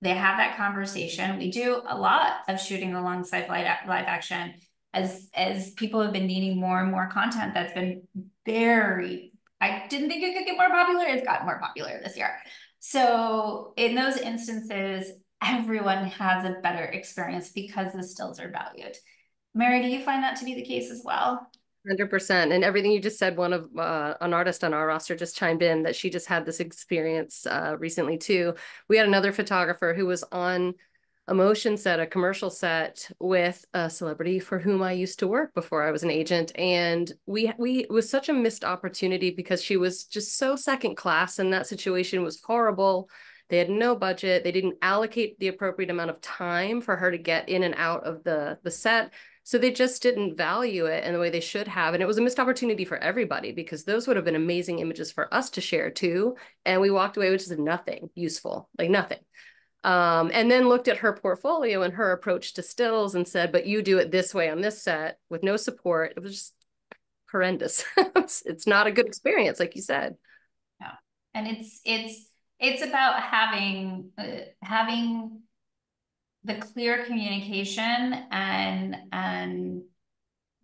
B: They have that conversation. We do a lot of shooting alongside live, live action as as people have been needing more and more content that's been very I didn't think it could get more popular. It's gotten more popular this year. So in those instances, everyone has a better experience because the stills are valued. Mary, do you find that to be the case as well?
A: 100% and everything you just said one of uh, an artist on our roster just chimed in that she just had this experience uh, recently too we had another photographer who was on a motion set, a commercial set with a celebrity for whom I used to work before I was an agent. And we we was such a missed opportunity because she was just so second class and that situation was horrible. They had no budget. They didn't allocate the appropriate amount of time for her to get in and out of the, the set. So they just didn't value it in the way they should have. And it was a missed opportunity for everybody because those would have been amazing images for us to share too. And we walked away with just nothing useful, like nothing um, and then looked at her portfolio and her approach to stills and said, but you do it this way on this set with no support. It was just horrendous. it's, not a good experience, like you said.
B: Yeah. And it's, it's, it's about having, uh, having the clear communication and, and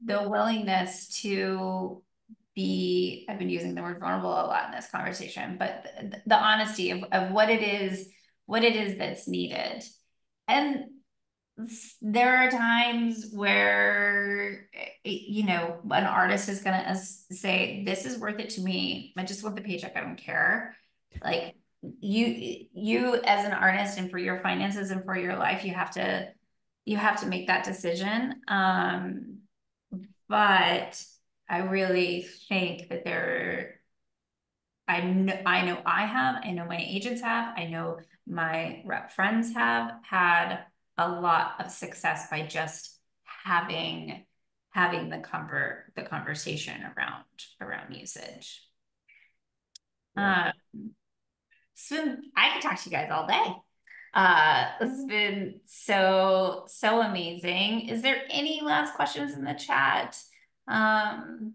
B: the willingness to be, I've been using the word vulnerable a lot in this conversation, but the, the honesty of, of what it is what it is that's needed. And there are times where eh, eh, you know an artist is going to uh, say this is worth it to me. I just want the paycheck. I don't care. Like you you as an artist and for your finances and for your life you have to you have to make that decision. Um but i really think that there i know i know i have i know my agents have i know my rep friends have had a lot of success by just having having the comfort the conversation around around usage. Yeah. um been i could talk to you guys all day. Uh it's been so so amazing. Is there any last questions in the chat? Um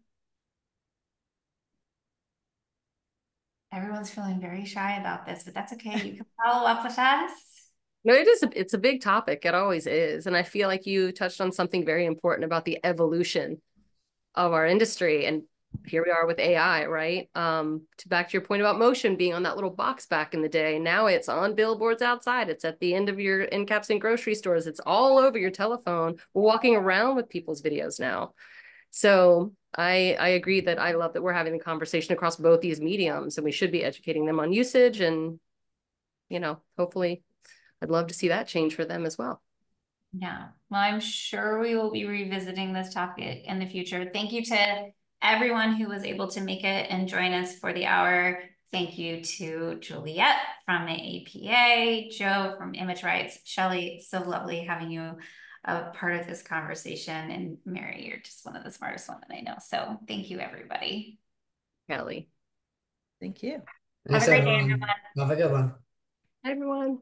B: Everyone's feeling very shy about this, but that's okay. You can follow up with us.
A: No, it is. A, it's a big topic. It always is, and I feel like you touched on something very important about the evolution of our industry. And here we are with AI, right? Um, to back to your point about motion being on that little box back in the day. Now it's on billboards outside. It's at the end of your end caps in grocery stores. It's all over your telephone. We're walking around with people's videos now. So I I agree that I love that we're having the conversation across both these mediums and we should be educating them on usage and you know, hopefully I'd love to see that change for them as well.
B: Yeah, well, I'm sure we will be revisiting this topic in the future. Thank you to everyone who was able to make it and join us for the hour. Thank you to Juliette from the APA, Joe from ImageRights, Shelly, so lovely having you a part of this conversation. And Mary, you're just one of the smartest women I know. So thank you, everybody.
A: Kelly.
D: Thank you.
B: Have a great day, everyone.
E: Have a good one.
A: Hi, everyone.